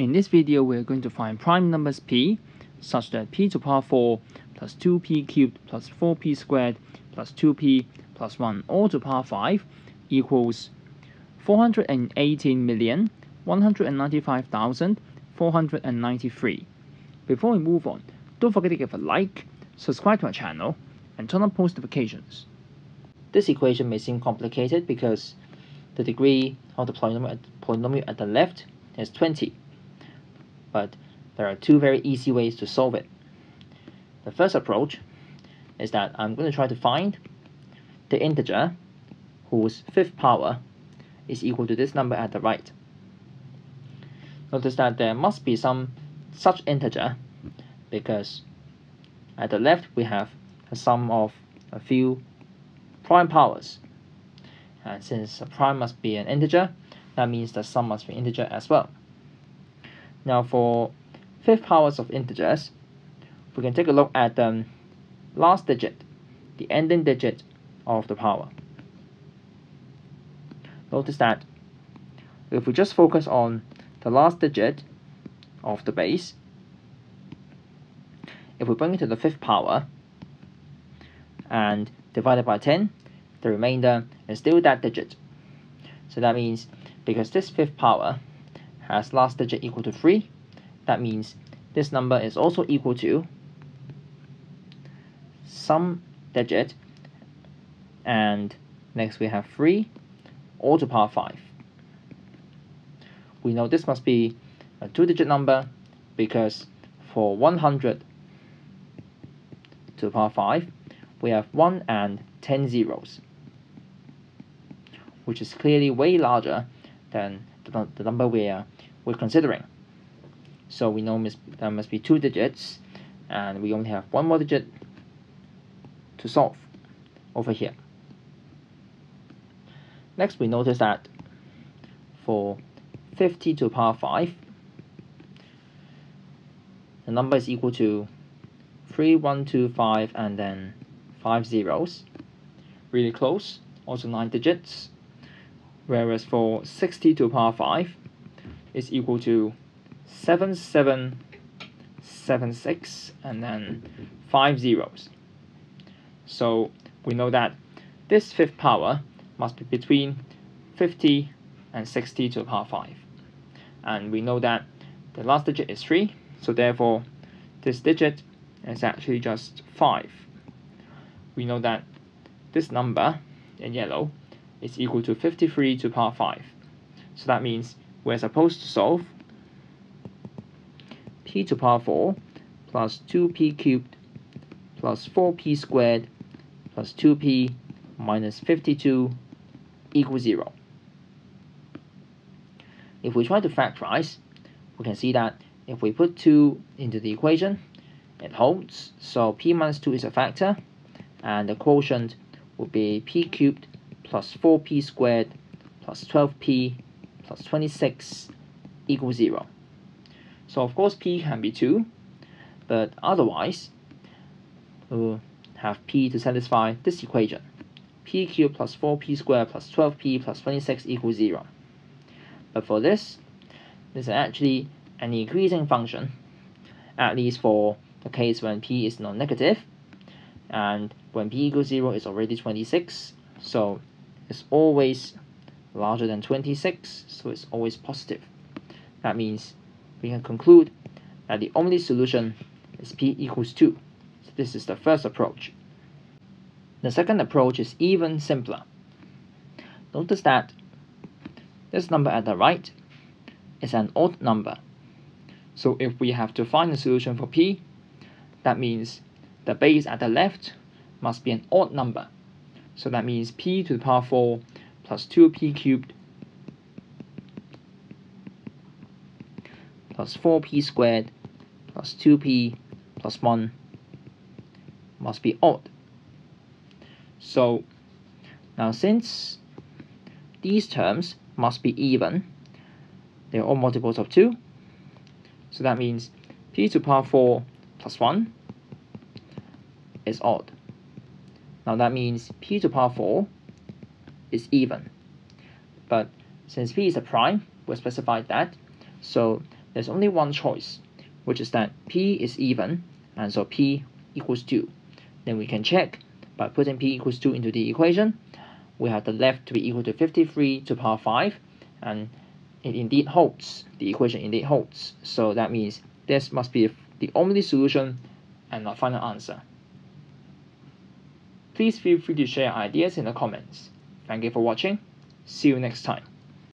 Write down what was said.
In this video, we're going to find prime numbers p such that p to the power 4 plus 2p cubed plus 4p squared plus 2p plus 1 all to the power 5 equals 418,195,493. Before we move on, don't forget to give a like, subscribe to our channel, and turn on post notifications. This equation may seem complicated because the degree of the polynomial at, polynomial at the left is 20 but there are two very easy ways to solve it. The first approach is that I'm going to try to find the integer whose fifth power is equal to this number at the right. Notice that there must be some such integer because at the left we have a sum of a few prime powers. And since a prime must be an integer, that means the sum must be integer as well. Now for fifth powers of integers, we can take a look at the um, last digit, the ending digit of the power. Notice that if we just focus on the last digit of the base, if we bring it to the fifth power and divide it by 10, the remainder is still that digit. So that means because this fifth power has last digit equal to 3, that means this number is also equal to some digit and next we have 3 all to power 5. We know this must be a two-digit number because for 100 to the power 5 we have 1 and 10 zeros which is clearly way larger than the, the number we are we're considering. So we know there must be two digits, and we only have one more digit to solve over here. Next, we notice that for 50 to the power 5, the number is equal to 3, 1, 2, 5, and then 5 zeros. Really close, also 9 digits. Whereas for 60 to the power 5, is equal to 7776 and then 5 zeros. So we know that this fifth power must be between 50 and 60 to the power 5. And we know that the last digit is 3, so therefore this digit is actually just 5. We know that this number in yellow is equal to 53 to power 5. So that means we're supposed to solve p to power 4 plus 2p cubed plus 4p squared plus 2p minus 52 equals 0. If we try to factorize, we can see that if we put 2 into the equation, it holds. So p minus 2 is a factor, and the quotient would be p cubed plus 4p squared plus 12p plus 26 equals 0. So of course p can be 2, but otherwise we'll have p to satisfy this equation. p cubed plus 4p squared plus 12p plus 26 equals 0. But for this, this is actually an increasing function, at least for the case when p is non-negative, and when p equals 0 is already 26, so it's always larger than 26, so it's always positive. That means we can conclude that the only solution is p equals 2. So this is the first approach. The second approach is even simpler. Notice that this number at the right is an odd number. So if we have to find a solution for p, that means the base at the left must be an odd number. So that means p to the power 4 plus 2p cubed plus 4p squared plus 2p plus 1 must be odd. So now since these terms must be even, they're all multiples of 2. So that means p to the power 4 plus 1 is odd. Now that means p to the power 4 is even. But since p is a prime, we specified that. So there's only one choice, which is that p is even, and so p equals 2. Then we can check by putting p equals 2 into the equation. We have the left to be equal to 53 to the power 5, and it indeed holds. The equation indeed holds. So that means this must be the only solution and our final answer. Please feel free to share ideas in the comments. Thank you for watching. See you next time.